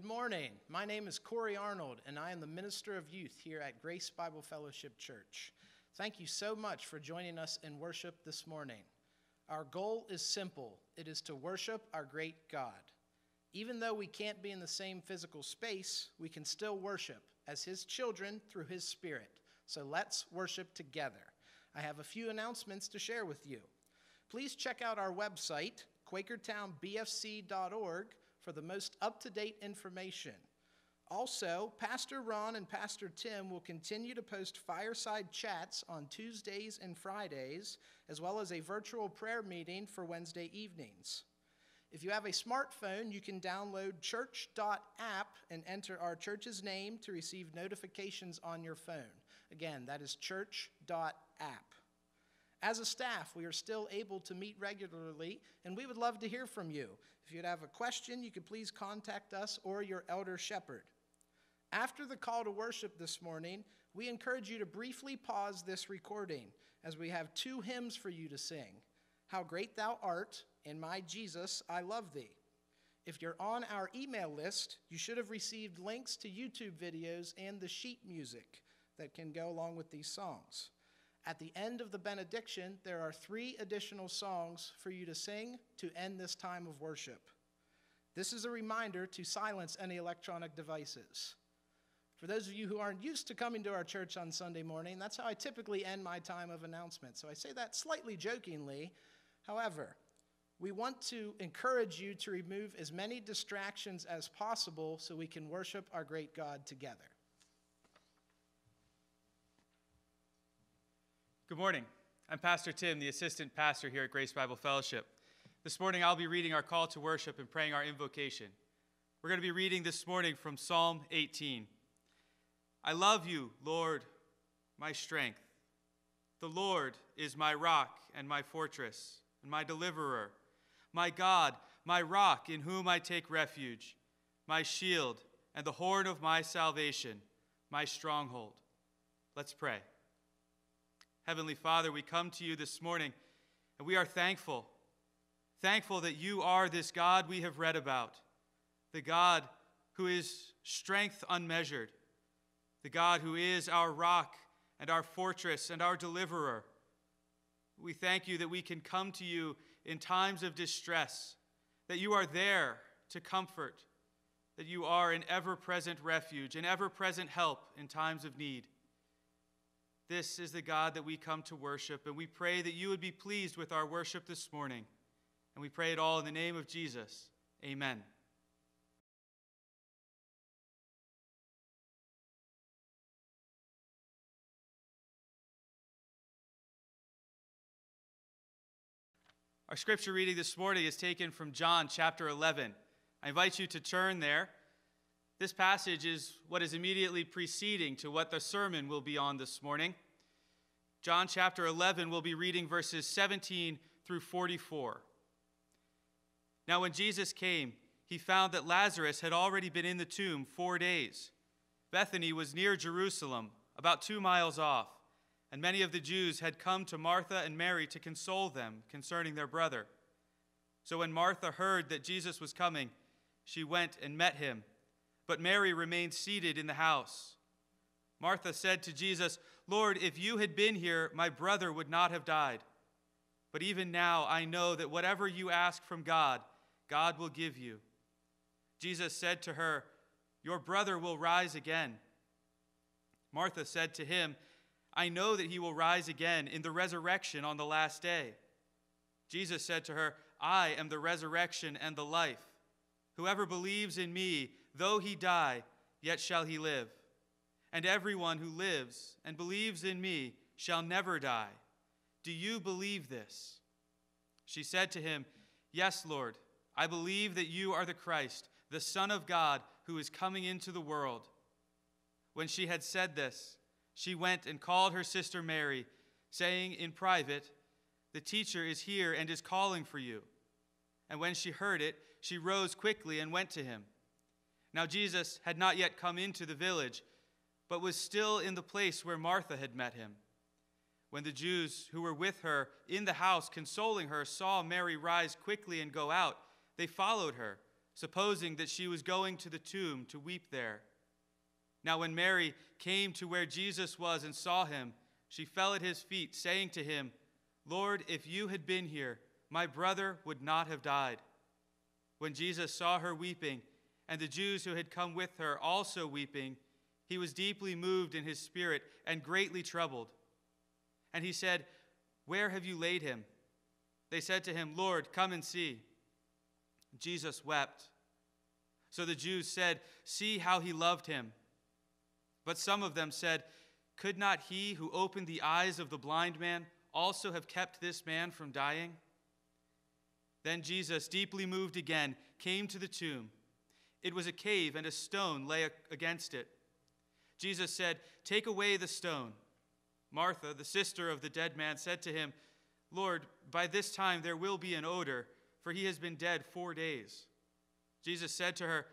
Good morning. My name is Corey Arnold, and I am the Minister of Youth here at Grace Bible Fellowship Church. Thank you so much for joining us in worship this morning. Our goal is simple it is to worship our great God. Even though we can't be in the same physical space, we can still worship as His children through His Spirit. So let's worship together. I have a few announcements to share with you. Please check out our website, QuakertownBFC.org for the most up to date information. Also, Pastor Ron and Pastor Tim will continue to post fireside chats on Tuesdays and Fridays, as well as a virtual prayer meeting for Wednesday evenings. If you have a smartphone, you can download church.app and enter our church's name to receive notifications on your phone. Again, that is church.app. As a staff, we are still able to meet regularly, and we would love to hear from you. If you'd have a question, you could please contact us or your elder shepherd. After the call to worship this morning, we encourage you to briefly pause this recording as we have two hymns for you to sing How Great Thou Art and My Jesus, I Love Thee. If you're on our email list, you should have received links to YouTube videos and the sheet music that can go along with these songs. At the end of the benediction, there are three additional songs for you to sing to end this time of worship. This is a reminder to silence any electronic devices. For those of you who aren't used to coming to our church on Sunday morning, that's how I typically end my time of announcement. So I say that slightly jokingly. However, we want to encourage you to remove as many distractions as possible so we can worship our great God together. Good morning. I'm Pastor Tim, the assistant pastor here at Grace Bible Fellowship. This morning I'll be reading our call to worship and praying our invocation. We're going to be reading this morning from Psalm 18. I love you, Lord, my strength. The Lord is my rock and my fortress and my deliverer, my God, my rock in whom I take refuge, my shield and the horn of my salvation, my stronghold. Let's pray. Heavenly Father, we come to you this morning and we are thankful. Thankful that you are this God we have read about, the God who is strength unmeasured, the God who is our rock and our fortress and our deliverer. We thank you that we can come to you in times of distress, that you are there to comfort, that you are an ever present refuge, an ever present help in times of need. This is the God that we come to worship, and we pray that you would be pleased with our worship this morning. And we pray it all in the name of Jesus. Amen. Our scripture reading this morning is taken from John chapter 11. I invite you to turn there. This passage is what is immediately preceding to what the sermon will be on this morning. John chapter 11, we'll be reading verses 17 through 44. Now, when Jesus came, he found that Lazarus had already been in the tomb four days. Bethany was near Jerusalem, about two miles off, and many of the Jews had come to Martha and Mary to console them concerning their brother. So when Martha heard that Jesus was coming, she went and met him but Mary remained seated in the house. Martha said to Jesus, Lord, if you had been here, my brother would not have died. But even now I know that whatever you ask from God, God will give you. Jesus said to her, Your brother will rise again. Martha said to him, I know that he will rise again in the resurrection on the last day. Jesus said to her, I am the resurrection and the life. Whoever believes in me, Though he die, yet shall he live. And everyone who lives and believes in me shall never die. Do you believe this? She said to him, Yes, Lord, I believe that you are the Christ, the Son of God, who is coming into the world. When she had said this, she went and called her sister Mary, saying in private, The teacher is here and is calling for you. And when she heard it, she rose quickly and went to him. Now, Jesus had not yet come into the village, but was still in the place where Martha had met him. When the Jews who were with her in the house consoling her saw Mary rise quickly and go out, they followed her, supposing that she was going to the tomb to weep there. Now, when Mary came to where Jesus was and saw him, she fell at his feet, saying to him, Lord, if you had been here, my brother would not have died. When Jesus saw her weeping, and the Jews who had come with her also weeping, he was deeply moved in his spirit and greatly troubled. And he said, Where have you laid him? They said to him, Lord, come and see. Jesus wept. So the Jews said, See how he loved him. But some of them said, Could not he who opened the eyes of the blind man also have kept this man from dying? Then Jesus, deeply moved again, came to the tomb. It was a cave, and a stone lay against it. Jesus said, Take away the stone. Martha, the sister of the dead man, said to him, Lord, by this time there will be an odor, for he has been dead four days. Jesus said to her,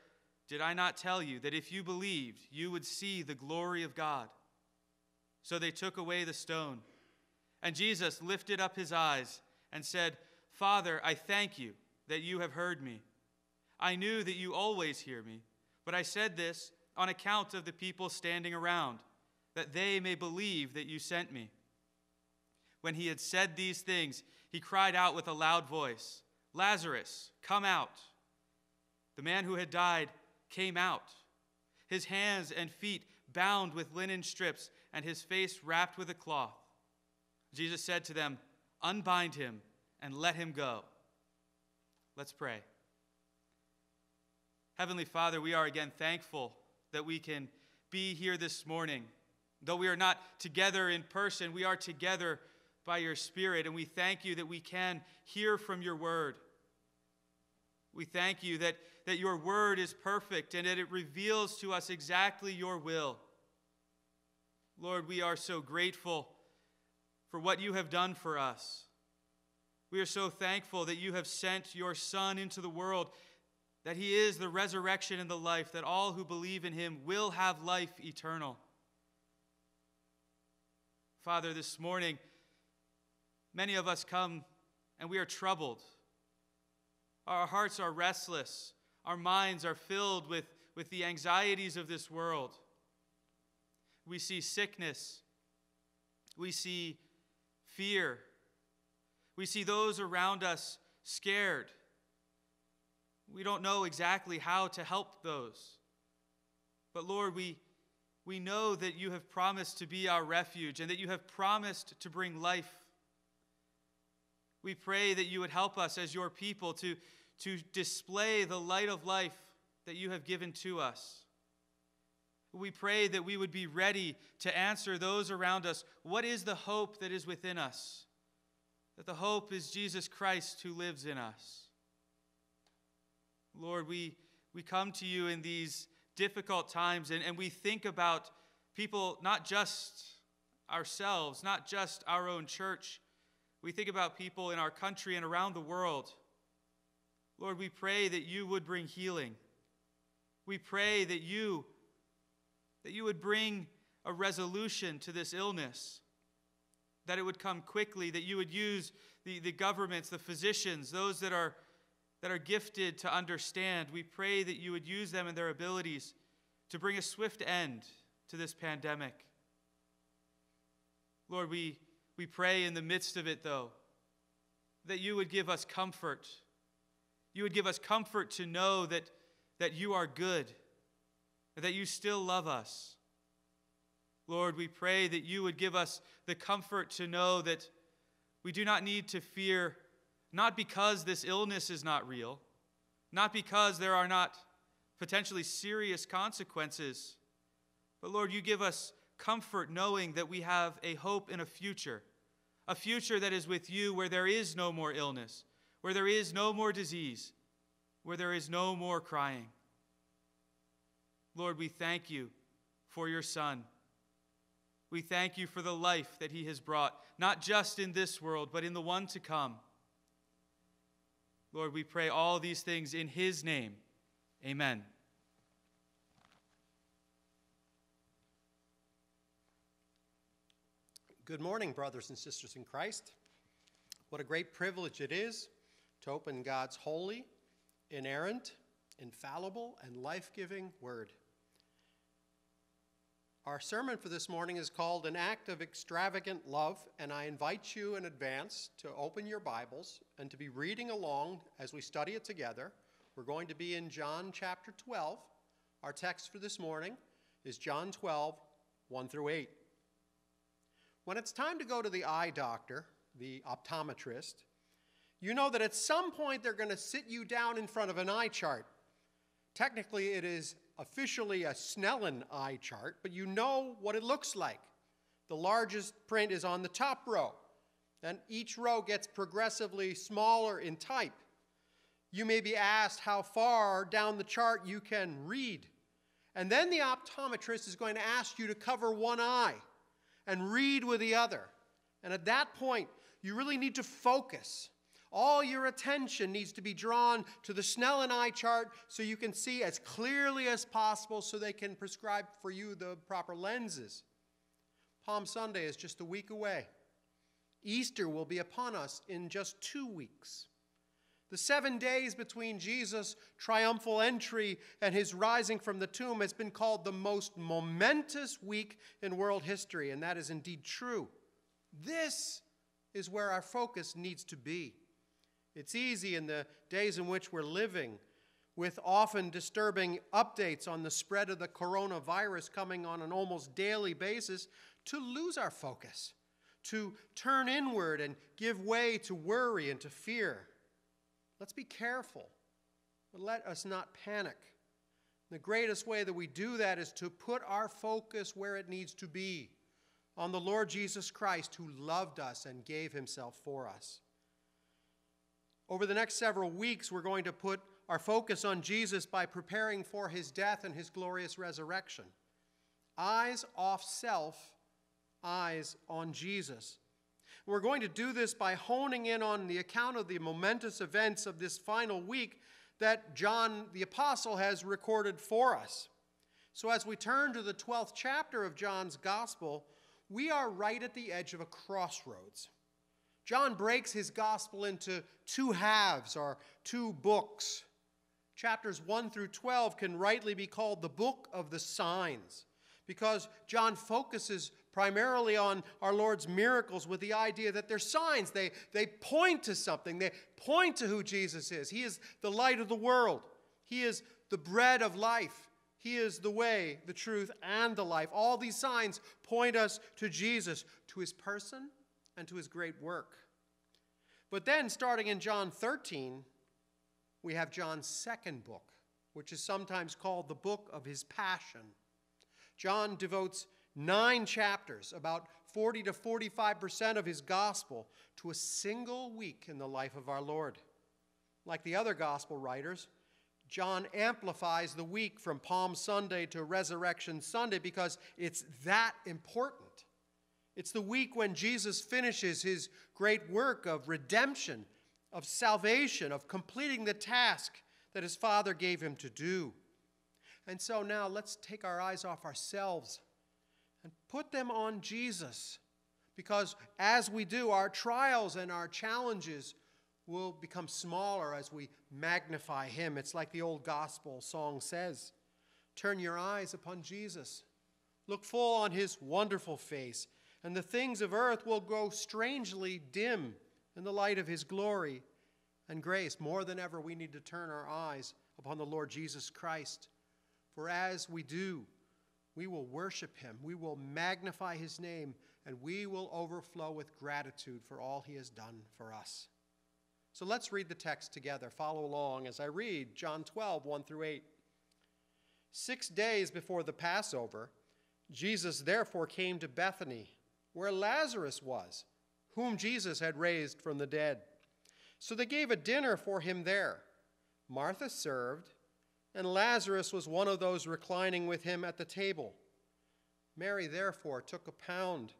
Did I not tell you that if you believed, you would see the glory of God? So they took away the stone. And Jesus lifted up his eyes and said, Father, I thank you that you have heard me. I knew that you always hear me, but I said this on account of the people standing around, that they may believe that you sent me. When he had said these things, he cried out with a loud voice, Lazarus, come out. The man who had died came out, his hands and feet bound with linen strips, and his face wrapped with a cloth. Jesus said to them, Unbind him and let him go. Let's pray. Heavenly Father, we are again thankful that we can be here this morning. Though we are not together in person, we are together by your Spirit, and we thank you that we can hear from your word. We thank you that, that your word is perfect and that it reveals to us exactly your will. Lord, we are so grateful for what you have done for us. We are so thankful that you have sent your Son into the world, that he is the resurrection and the life, that all who believe in him will have life eternal. Father, this morning, many of us come and we are troubled. Our hearts are restless. Our minds are filled with, with the anxieties of this world. We see sickness. We see fear. We see those around us scared. We don't know exactly how to help those. But Lord, we, we know that you have promised to be our refuge and that you have promised to bring life. We pray that you would help us as your people to, to display the light of life that you have given to us. We pray that we would be ready to answer those around us what is the hope that is within us? that the hope is Jesus Christ who lives in us. Lord, we, we come to you in these difficult times and, and we think about people, not just ourselves, not just our own church. We think about people in our country and around the world. Lord, we pray that you would bring healing. We pray that you that you would bring a resolution to this illness that it would come quickly, that you would use the, the governments, the physicians, those that are, that are gifted to understand. We pray that you would use them and their abilities to bring a swift end to this pandemic. Lord, we, we pray in the midst of it, though, that you would give us comfort. You would give us comfort to know that, that you are good, that you still love us Lord, we pray that you would give us the comfort to know that we do not need to fear, not because this illness is not real, not because there are not potentially serious consequences, but Lord, you give us comfort knowing that we have a hope in a future, a future that is with you where there is no more illness, where there is no more disease, where there is no more crying. Lord, we thank you for your Son. We thank you for the life that he has brought, not just in this world, but in the one to come. Lord, we pray all these things in his name. Amen. Good morning, brothers and sisters in Christ. What a great privilege it is to open God's holy, inerrant, infallible and life giving word. Our sermon for this morning is called An Act of Extravagant Love, and I invite you in advance to open your Bibles and to be reading along as we study it together. We're going to be in John chapter 12. Our text for this morning is John 12, 1 through 8. When it's time to go to the eye doctor, the optometrist, you know that at some point they're going to sit you down in front of an eye chart. Technically, it is officially a Snellen eye chart, but you know what it looks like. The largest print is on the top row, and each row gets progressively smaller in type. You may be asked how far down the chart you can read. And then the optometrist is going to ask you to cover one eye and read with the other. And at that point, you really need to focus. All your attention needs to be drawn to the Snellen eye chart so you can see as clearly as possible so they can prescribe for you the proper lenses. Palm Sunday is just a week away. Easter will be upon us in just two weeks. The seven days between Jesus' triumphal entry and his rising from the tomb has been called the most momentous week in world history, and that is indeed true. This is where our focus needs to be. It's easy in the days in which we're living, with often disturbing updates on the spread of the coronavirus coming on an almost daily basis, to lose our focus, to turn inward and give way to worry and to fear. Let's be careful, but let us not panic. The greatest way that we do that is to put our focus where it needs to be on the Lord Jesus Christ, who loved us and gave himself for us. Over the next several weeks, we're going to put our focus on Jesus by preparing for his death and his glorious resurrection. Eyes off self, eyes on Jesus. We're going to do this by honing in on the account of the momentous events of this final week that John the Apostle has recorded for us. So, as we turn to the 12th chapter of John's Gospel, we are right at the edge of a crossroads. John breaks his Gospel into two halves or two books. Chapters 1 through 12 can rightly be called the book of the signs because John focuses primarily on our Lord's miracles with the idea that they're signs. They, they point to something, they point to who Jesus is. He is the light of the world, He is the bread of life. He is the way, the truth, and the life. All these signs point us to Jesus, to his person, and to his great work. But then, starting in John 13, we have John's second book, which is sometimes called the book of his passion. John devotes nine chapters, about 40 to 45% of his gospel, to a single week in the life of our Lord. Like the other gospel writers, John amplifies the week from Palm Sunday to Resurrection Sunday because it's that important. It's the week when Jesus finishes his great work of redemption, of salvation, of completing the task that his Father gave him to do. And so now let's take our eyes off ourselves and put them on Jesus. Because as we do, our trials and our challenges will become smaller as we magnify him. It's like the old gospel song says Turn your eyes upon Jesus, look full on his wonderful face, and the things of earth will grow strangely dim in the light of his glory and grace. More than ever, we need to turn our eyes upon the Lord Jesus Christ. For as we do, we will worship him, we will magnify his name, and we will overflow with gratitude for all he has done for us. So let's read the text together. Follow along as I read John 12, 1 through 8. Six days before the Passover, Jesus therefore came to Bethany, where Lazarus was, whom Jesus had raised from the dead. So they gave a dinner for him there. Martha served, and Lazarus was one of those reclining with him at the table. Mary therefore took a pound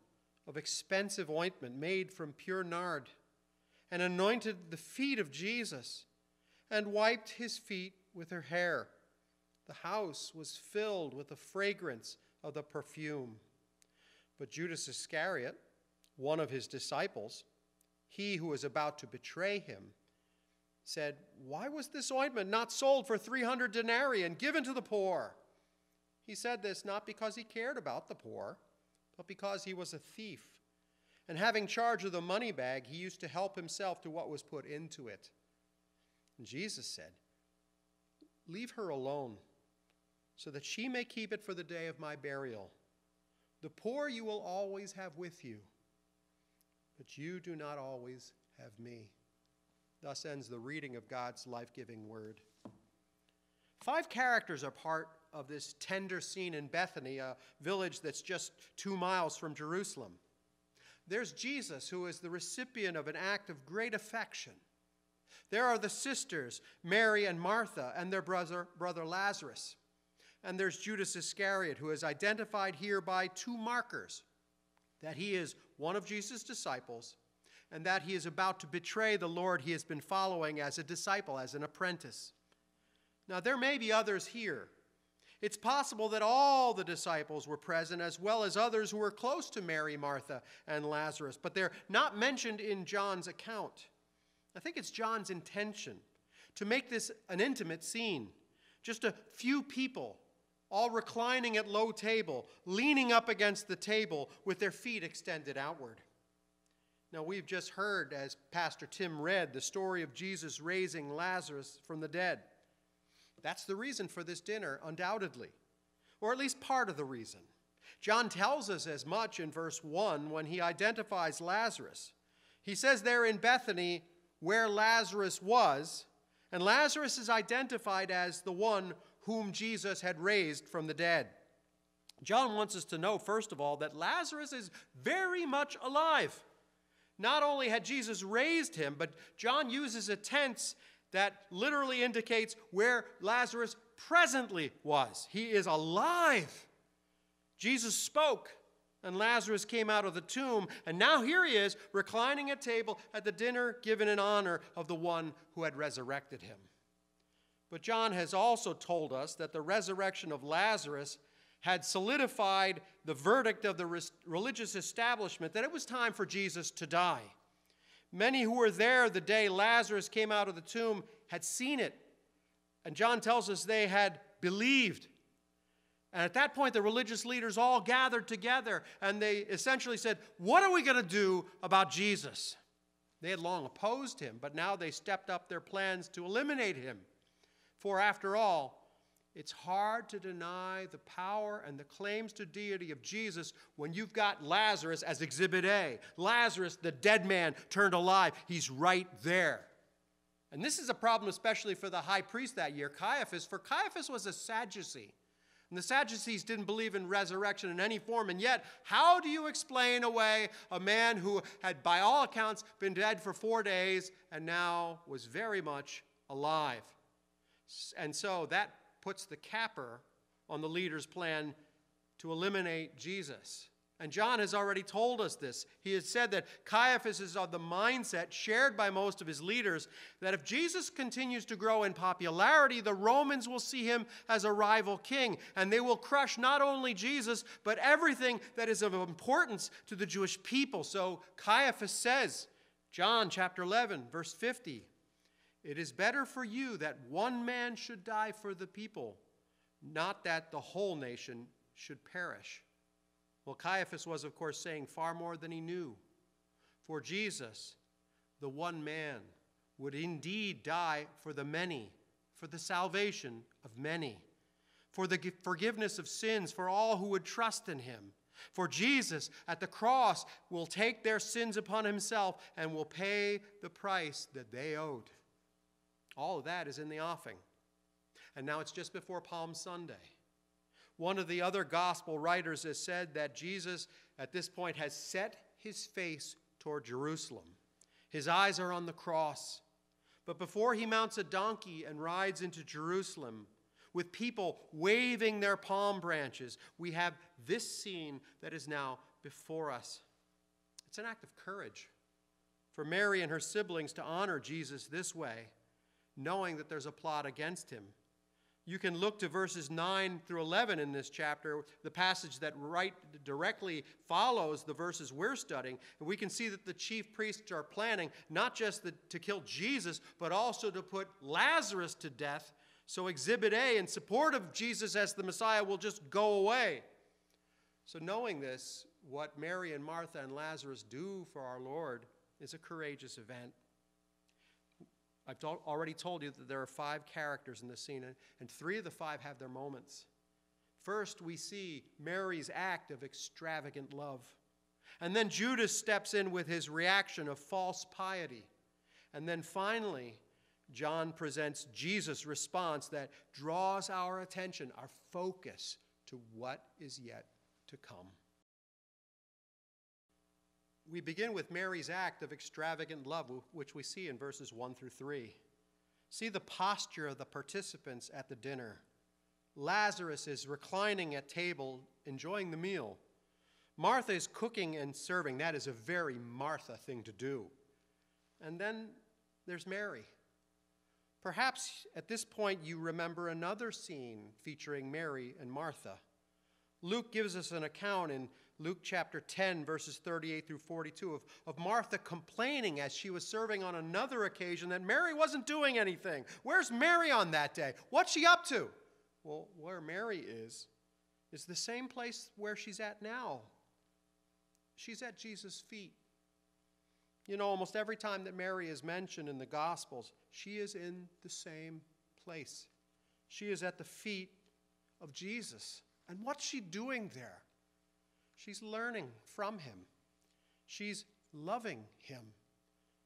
of expensive ointment made from pure nard and anointed the feet of Jesus and wiped his feet with her hair. The house was filled with the fragrance of the perfume. But Judas Iscariot, one of his disciples, he who was about to betray him, said, Why was this ointment not sold for 300 denarii and given to the poor? He said this not because he cared about the poor, but because he was a thief. And having charge of the money bag, he used to help himself to what was put into it. And Jesus said, Leave her alone, so that she may keep it for the day of my burial. The poor you will always have with you, but you do not always have me. Thus ends the reading of God's life giving word. Five characters are part of this tender scene in Bethany, a village that's just two miles from Jerusalem. There's Jesus, who is the recipient of an act of great affection. There are the sisters, Mary and Martha, and their brother, brother Lazarus. And there's Judas Iscariot, who is identified here by two markers that he is one of Jesus' disciples and that he is about to betray the Lord he has been following as a disciple, as an apprentice. Now, there may be others here. It's possible that all the disciples were present, as well as others who were close to Mary, Martha, and Lazarus, but they're not mentioned in John's account. I think it's John's intention to make this an intimate scene. Just a few people, all reclining at low table, leaning up against the table with their feet extended outward. Now, we've just heard, as Pastor Tim read, the story of Jesus raising Lazarus from the dead. That's the reason for this dinner, undoubtedly, or at least part of the reason. John tells us as much in verse 1 when he identifies Lazarus. He says there in Bethany where Lazarus was, and Lazarus is identified as the one whom Jesus had raised from the dead. John wants us to know, first of all, that Lazarus is very much alive. Not only had Jesus raised him, but John uses a tense that literally indicates where Lazarus presently was. He is alive. Jesus spoke, and Lazarus came out of the tomb, and now here he is, reclining at table at the dinner given in honor of the one who had resurrected him. But John has also told us that the resurrection of Lazarus had solidified the verdict of the religious establishment that it was time for Jesus to die. Many who were there the day Lazarus came out of the tomb had seen it. And John tells us they had believed. And at that point, the religious leaders all gathered together and they essentially said, What are we going to do about Jesus? They had long opposed him, but now they stepped up their plans to eliminate him. For after all, it's hard to deny the power and the claims to deity of Jesus when you've got Lazarus as exhibit A. Lazarus, the dead man, turned alive. He's right there. And this is a problem, especially for the high priest that year, Caiaphas, for Caiaphas was a Sadducee. And the Sadducees didn't believe in resurrection in any form. And yet, how do you explain away a man who had, by all accounts, been dead for four days and now was very much alive? And so that puts the capper on the leader's plan to eliminate Jesus. And John has already told us this. He has said that Caiaphas is of the mindset shared by most of his leaders that if Jesus continues to grow in popularity, the Romans will see him as a rival king, and they will crush not only Jesus, but everything that is of importance to the Jewish people. So Caiaphas says, John chapter 11, verse 50, it is better for you that one man should die for the people, not that the whole nation should perish. Well, Caiaphas was, of course, saying far more than he knew. For Jesus, the one man, would indeed die for the many, for the salvation of many, for the forgiveness of sins for all who would trust in him. For Jesus at the cross will take their sins upon himself and will pay the price that they owed. All of that is in the offing. And now it's just before Palm Sunday. One of the other gospel writers has said that Jesus, at this point, has set his face toward Jerusalem. His eyes are on the cross. But before he mounts a donkey and rides into Jerusalem, with people waving their palm branches, we have this scene that is now before us. It's an act of courage for Mary and her siblings to honor Jesus this way knowing that there's a plot against him. You can look to verses 9 through 11 in this chapter, the passage that right directly follows the verses we're studying. And we can see that the chief priests are planning not just the, to kill Jesus, but also to put Lazarus to death. So Exhibit A, in support of Jesus as the Messiah, will just go away. So, knowing this, what Mary and Martha and Lazarus do for our Lord is a courageous event. I've already told you that there are five characters in this scene, and three of the five have their moments. First, we see Mary's act of extravagant love. And then Judas steps in with his reaction of false piety. And then finally, John presents Jesus' response that draws our attention, our focus to what is yet to come. We begin with Mary's act of extravagant love, which we see in verses 1 through 3. See the posture of the participants at the dinner. Lazarus is reclining at table, enjoying the meal. Martha is cooking and serving. That is a very Martha thing to do. And then there's Mary. Perhaps at this point you remember another scene featuring Mary and Martha. Luke gives us an account in Luke chapter 10, verses 38 through 42, of, of Martha complaining as she was serving on another occasion that Mary wasn't doing anything. Where's Mary on that day? What's she up to? Well, where Mary is, is the same place where she's at now. She's at Jesus' feet. You know, almost every time that Mary is mentioned in the Gospels, she is in the same place. She is at the feet of Jesus. And what's she doing there? She's learning from him. She's loving him.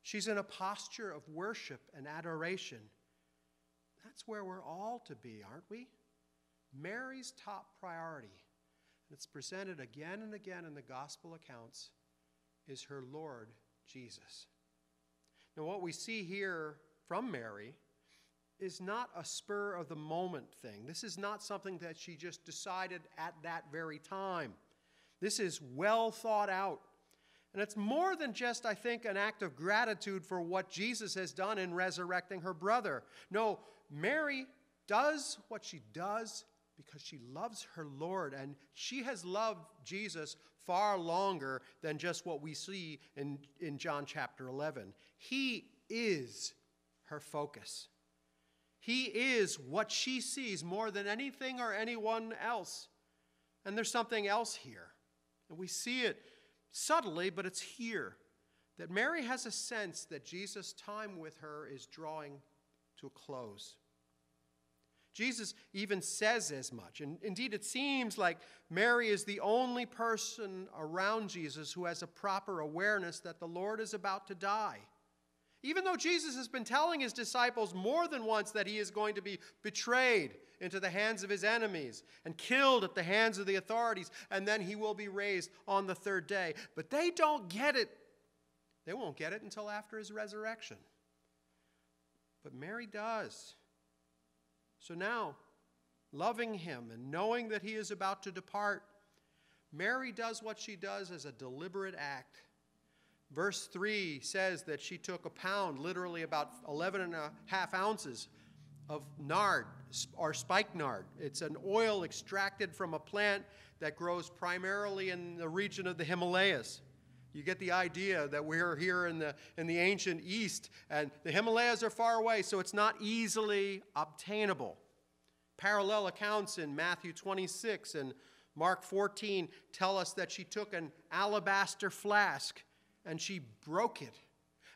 She's in a posture of worship and adoration. That's where we're all to be, aren't we? Mary's top priority, and it's presented again and again in the gospel accounts, is her Lord Jesus. Now, what we see here from Mary is not a spur of the moment thing. This is not something that she just decided at that very time. This is well thought out. And it's more than just, I think, an act of gratitude for what Jesus has done in resurrecting her brother. No, Mary does what she does because she loves her Lord, and she has loved Jesus far longer than just what we see in, in John chapter 11. He is her focus. He is what she sees more than anything or anyone else. And there's something else here. And we see it subtly, but it's here that Mary has a sense that Jesus' time with her is drawing to a close. Jesus even says as much. And indeed, it seems like Mary is the only person around Jesus who has a proper awareness that the Lord is about to die. Even though Jesus has been telling his disciples more than once that he is going to be betrayed into the hands of his enemies and killed at the hands of the authorities, and then he will be raised on the third day. But they don't get it. They won't get it until after his resurrection. But Mary does. So now, loving him and knowing that he is about to depart, Mary does what she does as a deliberate act. Verse 3 says that she took a pound, literally about 11 and a half ounces of nard or spikenard. It's an oil extracted from a plant that grows primarily in the region of the Himalayas. You get the idea that we're here in the, in the ancient East, and the Himalayas are far away, so it's not easily obtainable. Parallel accounts in Matthew 26 and Mark 14 tell us that she took an alabaster flask and she broke it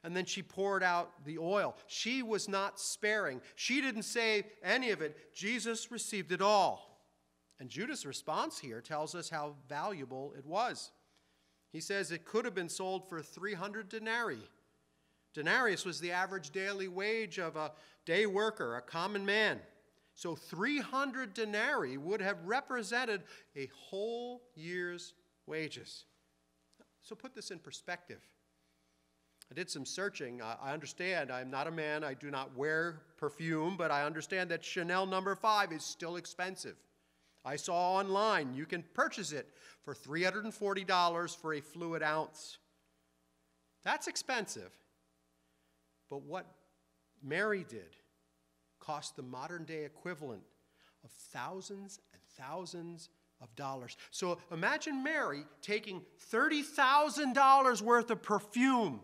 and then she poured out the oil. She was not sparing. She didn't save any of it. Jesus received it all. And Judas' response here tells us how valuable it was. He says it could have been sold for 300 denarii. Denarius was the average daily wage of a day worker, a common man. So 300 denarii would have represented a whole year's wages. So put this in perspective. I did some searching. I understand I'm not a man, I do not wear perfume, but I understand that Chanel number five is still expensive. I saw online you can purchase it for $340 for a fluid ounce. That's expensive. But what Mary did cost the modern day equivalent of thousands and thousands of dollars. So imagine Mary taking $30,000 worth of perfume.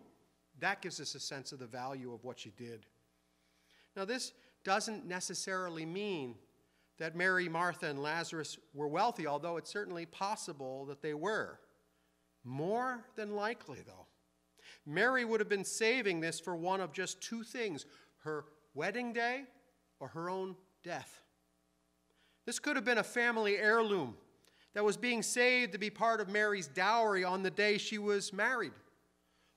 That gives us a sense of the value of what she did. Now, this doesn't necessarily mean that Mary, Martha, and Lazarus were wealthy, although it's certainly possible that they were. More than likely, though, Mary would have been saving this for one of just two things her wedding day or her own death. This could have been a family heirloom that was being saved to be part of Mary's dowry on the day she was married.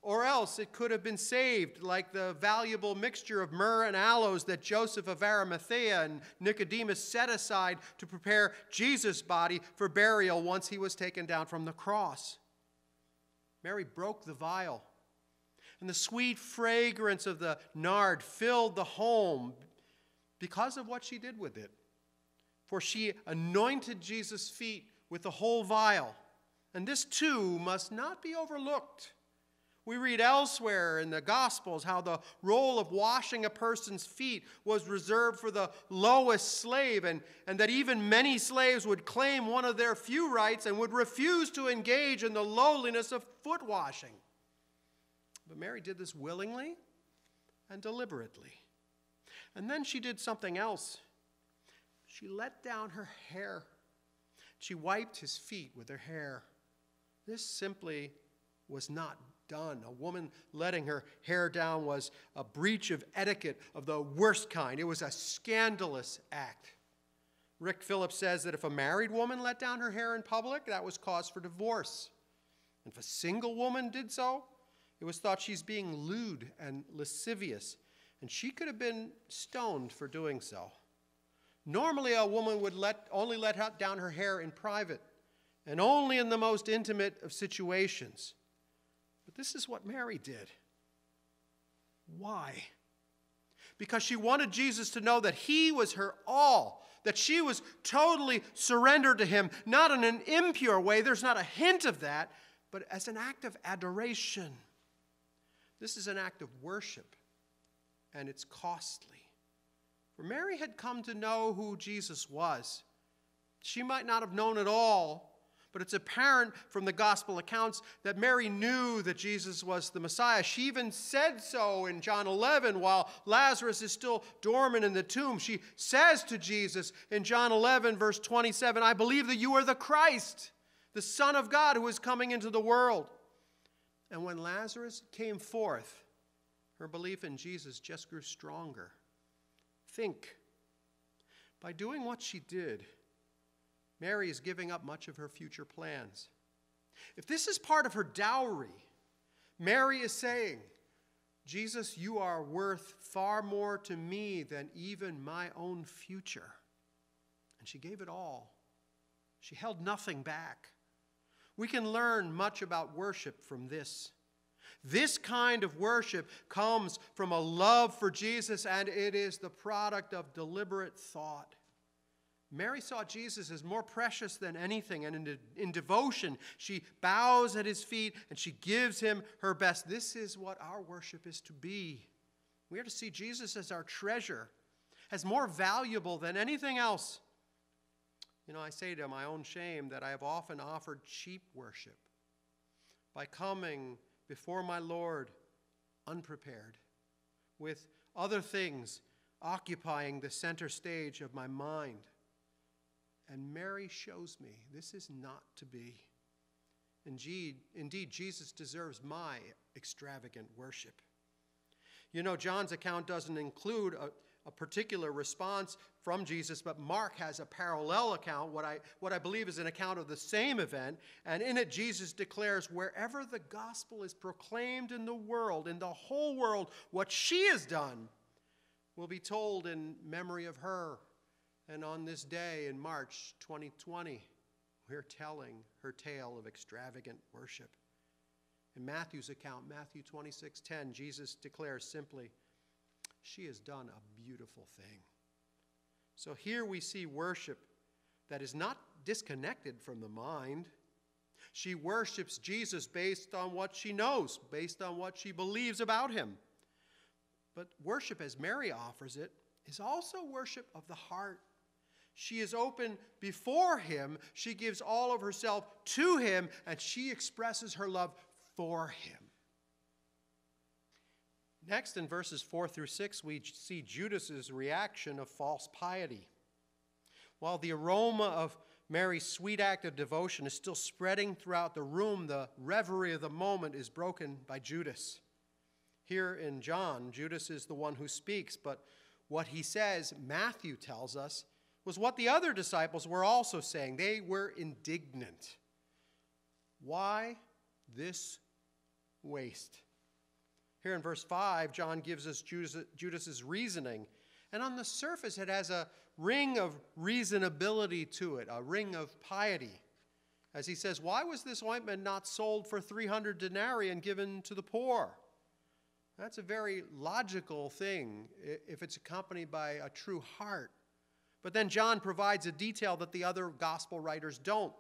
Or else it could have been saved like the valuable mixture of myrrh and aloes that Joseph of Arimathea and Nicodemus set aside to prepare Jesus' body for burial once he was taken down from the cross. Mary broke the vial, and the sweet fragrance of the nard filled the home because of what she did with it. For she anointed Jesus' feet with the whole vial, and this too must not be overlooked. We read elsewhere in the Gospels how the role of washing a person's feet was reserved for the lowest slave, and, and that even many slaves would claim one of their few rights and would refuse to engage in the lowliness of foot washing. But Mary did this willingly and deliberately. And then she did something else. She let down her hair. She wiped his feet with her hair. This simply was not done. A woman letting her hair down was a breach of etiquette of the worst kind, it was a scandalous act. Rick Phillips says that if a married woman let down her hair in public, that was cause for divorce. And if a single woman did so, it was thought she's being lewd and lascivious, and she could have been stoned for doing so. Normally, a woman would let, only let down her hair in private and only in the most intimate of situations. But this is what Mary did. Why? Because she wanted Jesus to know that he was her all, that she was totally surrendered to him, not in an impure way, there's not a hint of that, but as an act of adoration. This is an act of worship, and it's costly. For Mary had come to know who Jesus was. She might not have known it all, but it's apparent from the gospel accounts that Mary knew that Jesus was the Messiah. She even said so in John 11 while Lazarus is still dormant in the tomb. She says to Jesus in John 11, verse 27, I believe that you are the Christ, the Son of God who is coming into the world. And when Lazarus came forth, her belief in Jesus just grew stronger. Think. By doing what she did, Mary is giving up much of her future plans. If this is part of her dowry, Mary is saying, Jesus, you are worth far more to me than even my own future. And she gave it all. She held nothing back. We can learn much about worship from this. This kind of worship comes from a love for Jesus, and it is the product of deliberate thought. Mary saw Jesus as more precious than anything, and in, in, devotion, she bows at his feet and she gives him her best. This is what our worship is to be. We are to see Jesus as our treasure, as more valuable than anything else. You know, I say to my own shame that I have often offered cheap worship by coming before my Lord unprepared, with other things occupying the center stage of my mind. And Mary shows me this is not to be. Indeed, indeed, Jesus deserves my extravagant worship. You know, John's account doesn't include a, a particular response from Jesus, but Mark has a parallel account, what I, what I believe is an account of the same event. And in it, Jesus declares, Wherever the gospel is proclaimed in the world, in the whole world, what she has done will be told in memory of her. And on this day in March 2020, we're telling her tale of extravagant worship. In Matthew's account, Matthew 26 10, Jesus declares simply, she has done a beautiful thing. So here we see worship that is not disconnected from the mind. She worships Jesus based on what she knows, based on what she believes about him. But worship, as Mary offers it, is also worship of the heart. She is open before him. She gives all of herself to him, and she expresses her love for him. Next, in verses 4 through 6, we see Judas's reaction of false piety. While the aroma of Mary's sweet act of devotion is still spreading throughout the room, the reverie of the moment is broken by Judas. Here in John, Judas is the one who speaks, but what he says, Matthew tells us, was what the other disciples were also saying. They were indignant. Why this waste? Here in verse 5, John gives us Judas's reasoning. And on the surface, it has a ring of reasonability to it, a ring of piety. As he says, Why was this ointment not sold for 300 denarii and given to the poor? That's a very logical thing if it's accompanied by a true heart. But then John provides a detail that the other gospel writers don't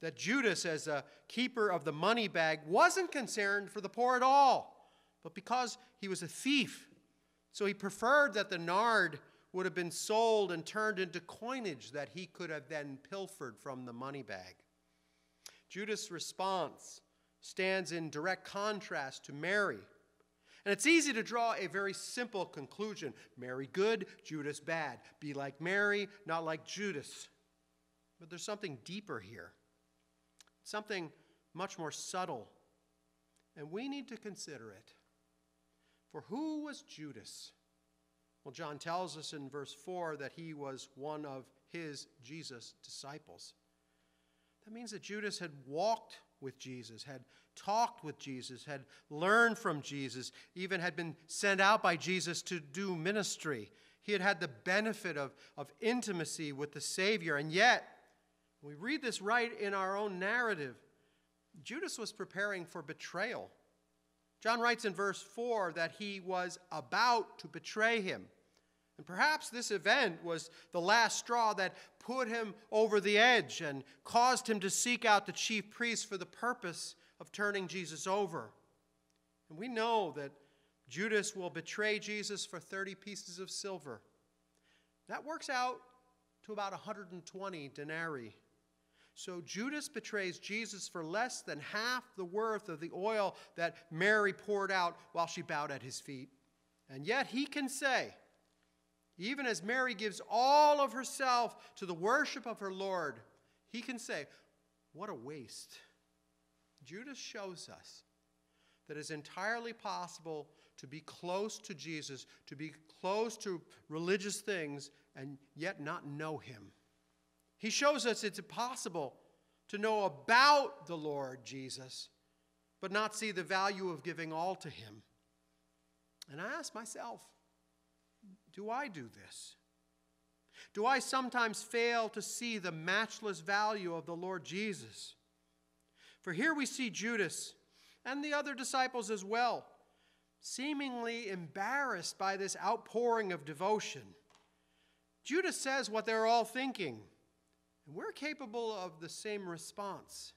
that Judas, as a keeper of the money bag, wasn't concerned for the poor at all, but because he was a thief. So he preferred that the nard would have been sold and turned into coinage that he could have then pilfered from the money bag. Judas' response stands in direct contrast to Mary. And it's easy to draw a very simple conclusion Mary good, Judas bad. Be like Mary, not like Judas. But there's something deeper here, something much more subtle. And we need to consider it. For who was Judas? Well, John tells us in verse 4 that he was one of his, Jesus' disciples. That means that Judas had walked with Jesus, had talked with Jesus, had learned from Jesus, even had been sent out by Jesus to do ministry. He had had the benefit of, of intimacy with the Savior. And yet, we read this right in our own narrative. Judas was preparing for betrayal. John writes in verse 4 that he was about to betray him. And perhaps this event was the last straw that put him over the edge and caused him to seek out the chief priest for the purpose of turning Jesus over. And we know that Judas will betray Jesus for 30 pieces of silver. That works out to about 120 denarii. So Judas betrays Jesus for less than half the worth of the oil that Mary poured out while she bowed at his feet. And yet he can say, even as Mary gives all of herself to the worship of her Lord, he can say, What a waste. Judas shows us that it's entirely possible to be close to Jesus, to be close to religious things, and yet not know him. He shows us it's impossible to know about the Lord Jesus, but not see the value of giving all to him. And I ask myself, do I do this? Do I sometimes fail to see the matchless value of the Lord Jesus? For here we see Judas and the other disciples as well, seemingly embarrassed by this outpouring of devotion. Judas says what they're all thinking, and we're capable of the same response.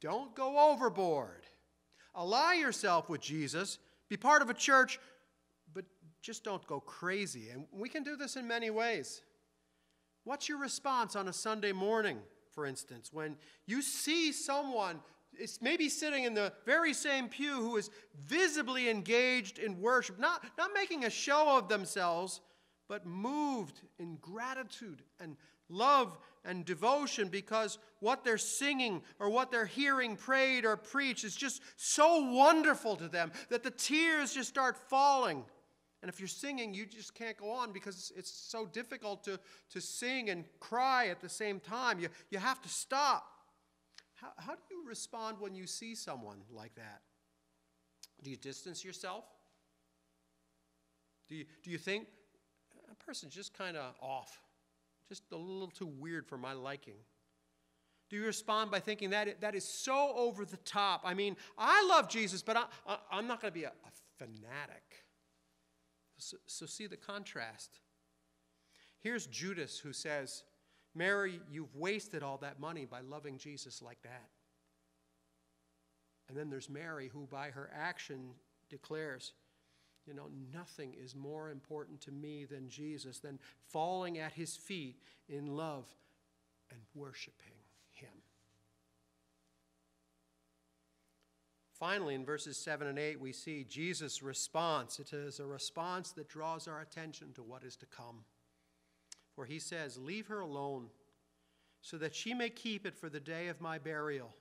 Don't go overboard. Ally yourself with Jesus. Be part of a church but just don't go crazy. And we can do this in many ways. What's your response on a Sunday morning, for instance, when you see someone is maybe sitting in the very same pew who is visibly engaged in worship, not, not making a show of themselves, but moved in gratitude and love and devotion because what they're singing or what they're hearing prayed or preached is just so wonderful to them that the tears just start falling. And if you're singing, you just can't go on because it's so difficult to, to sing and cry at the same time. You, you have to stop. How, how do you respond when you see someone like that? Do you distance yourself? Do you, do you think a person's just kind of off, just a little too weird for my liking? Do you respond by thinking that that is so over the top? I mean, I love Jesus, but I, I, am not going to be a, a fanatic. So, so see the contrast. Here's Judas who says, Mary, you've wasted all that money by loving Jesus like that. And then there's Mary who, by her action, declares, You know, nothing is more important to me than Jesus, than falling at his feet in love and worshiping him. Finally, in verses 7 and 8, we see Jesus' response. It is a response that draws our attention to what is to come. For he says, Leave her alone, so that she may keep it for the day of my burial.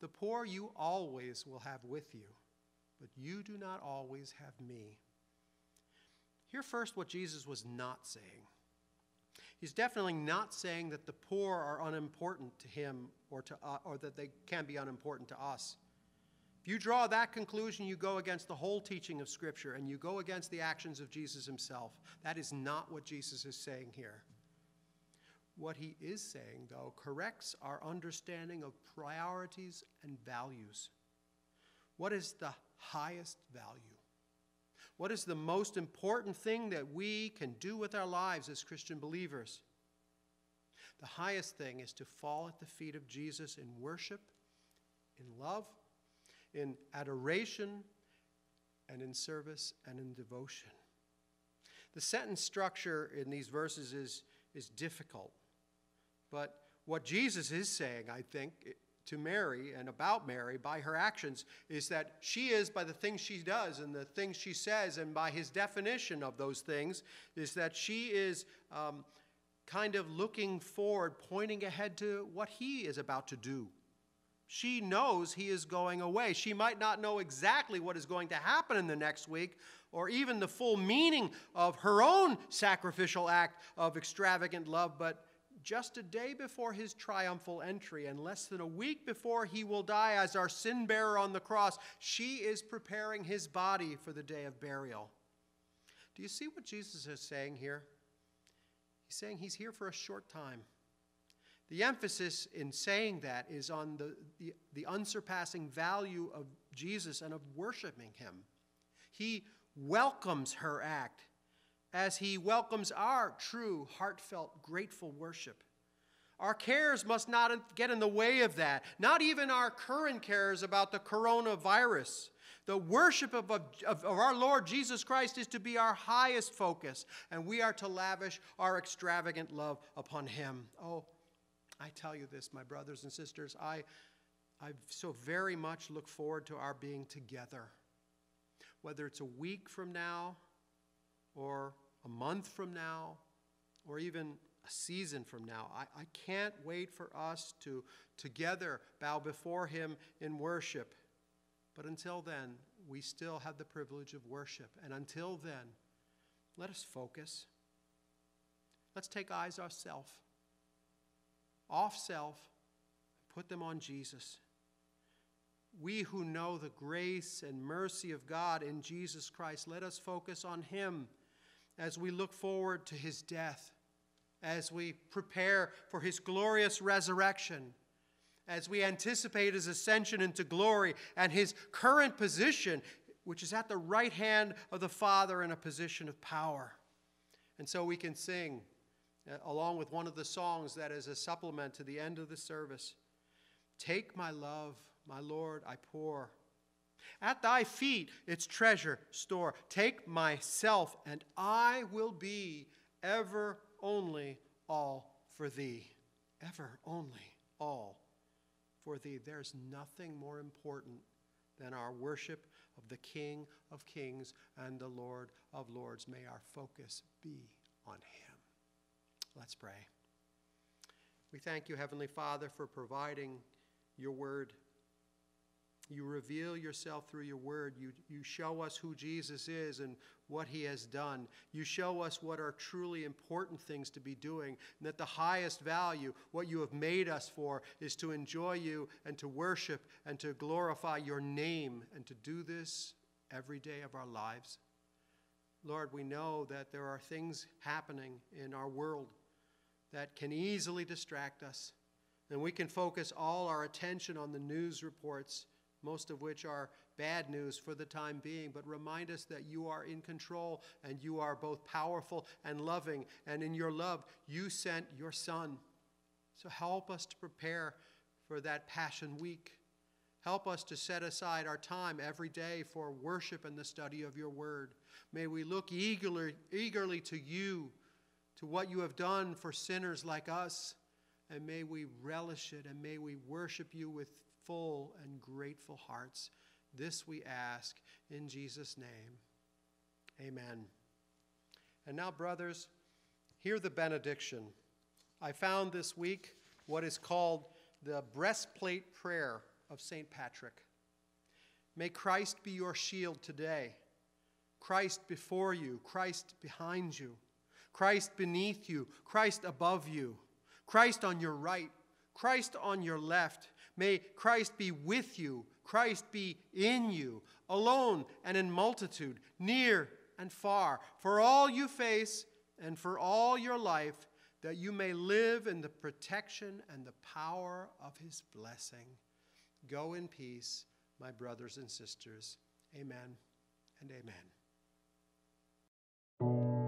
The poor you always will have with you, but you do not always have me. Hear first what Jesus was not saying. He's definitely not saying that the poor are unimportant to him or, to, uh, or that they can be unimportant to us. If you draw that conclusion, you go against the whole teaching of Scripture and you go against the actions of Jesus himself. That is not what Jesus is saying here. What he is saying, though, corrects our understanding of priorities and values. What is the highest value? What is the most important thing that we can do with our lives as Christian believers? The highest thing is to fall at the feet of Jesus in worship, in love, in adoration and in service and in devotion. The sentence structure in these verses is, is difficult. But what Jesus is saying, I think, to Mary and about Mary by her actions is that she is, by the things she does and the things she says, and by his definition of those things, is that she is um, kind of looking forward, pointing ahead to what he is about to do. She knows he is going away. She might not know exactly what is going to happen in the next week or even the full meaning of her own sacrificial act of extravagant love, but just a day before his triumphal entry and less than a week before he will die as our sin bearer on the cross, she is preparing his body for the day of burial. Do you see what Jesus is saying here? He's saying he's here for a short time. The emphasis in saying that is on the, the, the, unsurpassing value of Jesus and of worshiping him. He welcomes her act as he welcomes our true, heartfelt, grateful worship. Our cares must not get in the way of that, not even our current cares about the coronavirus. The worship of, of, of, our Lord Jesus Christ is to be our highest focus, and we are to lavish our extravagant love upon him. Oh, I tell you this, my brothers and sisters, I, I so very much look forward to our being together. Whether it's a week from now, or a month from now, or even a season from now. I, I can't wait for us to together bow before Him in worship. But until then, we still have the privilege of worship. And until then, let us focus. Let's take eyes ourselves off self, put them on Jesus. We who know the grace and mercy of God in Jesus Christ, let us focus on Him as we look forward to His death, as we prepare for His glorious resurrection, as we anticipate His ascension into glory and His current position, which is at the right hand of the Father in a position of power. And so we can sing. Uh, along with one of the songs that is a supplement to the end of the service. Take my love, my Lord, I pour. At thy feet its treasure store. Take myself, and I will be ever only all for thee. Ever only all for thee. There's nothing more important than our worship of the King of kings and the Lord of lords. May our focus be on him. Let's pray. We thank you, Heavenly Father, for providing your word. You reveal yourself through your word. You, you show us who Jesus is and what he has done. You show us what are truly important things to be doing, and that the highest value, what you have made us for, is to enjoy you and to worship and to glorify your name, and to do this every day of our lives. Lord, we know that there are things happening in our world that can easily distract us. And we can focus all our attention on the news reports, most of which are bad news for the time being, but remind us that you are in control and you are both powerful and loving. And in your love, you sent your Son. So help us to prepare for that Passion Week. Help us to set aside our time every day for worship and the study of your word. May we look eagerly, eagerly to you, to what you have done for sinners like us, and may we relish it and may we worship you with full and grateful hearts. This we ask in Jesus' name. Amen. And now, brothers, hear the benediction. I found this week what is called the breastplate prayer of St. Patrick. May Christ be your shield today. Christ before you, Christ behind you, Christ beneath you, Christ above you, Christ on your right, Christ on your left. May Christ be with you, Christ be in you, alone and in multitude, near and far, for all you face and for all your life, that you may live in the protection and the power of his blessing. Go in peace, my brothers and sisters. Amen and amen.